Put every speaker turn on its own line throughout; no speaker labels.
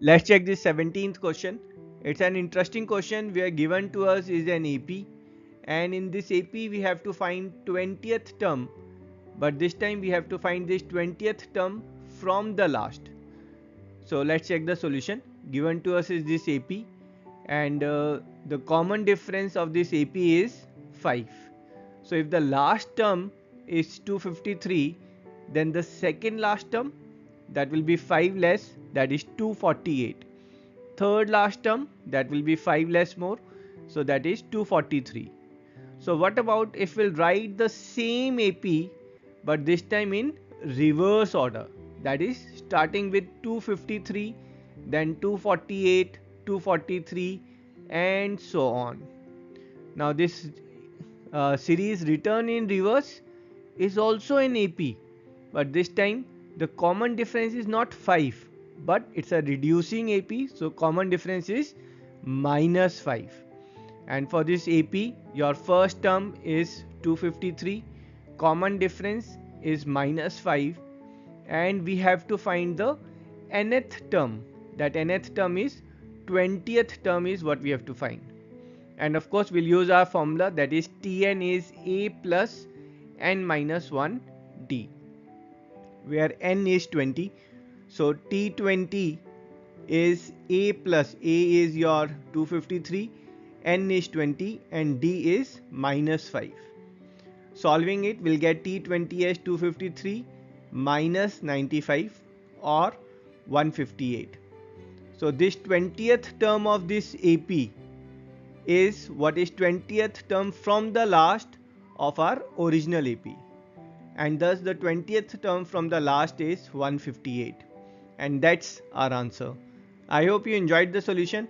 Let's check this 17th question. It's an interesting question where given to us is an AP and in this AP we have to find 20th term but this time we have to find this 20th term from the last. So let's check the solution. Given to us is this AP and uh, the common difference of this AP is 5. So if the last term is 253 then the second last term that will be 5 less that is 248 third last term that will be 5 less more so that is 243 so what about if we'll write the same AP but this time in reverse order? That is starting with 253 then 248 243 and so on. Now this uh, series return in reverse is also an AP but this time the common difference is not 5 but it's a reducing AP so common difference is minus 5 and for this AP your first term is 253 common difference is minus 5 and we have to find the nth term. That nth term is 20th term is what we have to find. And of course we'll use our formula. That is Tn is a plus n minus 1 d where n is 20 so t20 is a plus. A is your 253 n is 20 and d is minus 5 solving it we'll get t20 as 253 minus 95 or 158 so this 20th term of this ap is what is 20th term from the last of our original ap and thus the 20th term from the last is 158 and that's our answer. I hope you enjoyed the solution.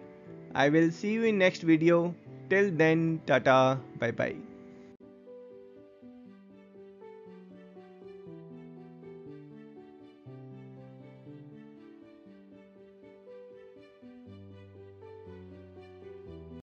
I will see you in next video. Till then, tata, bye bye.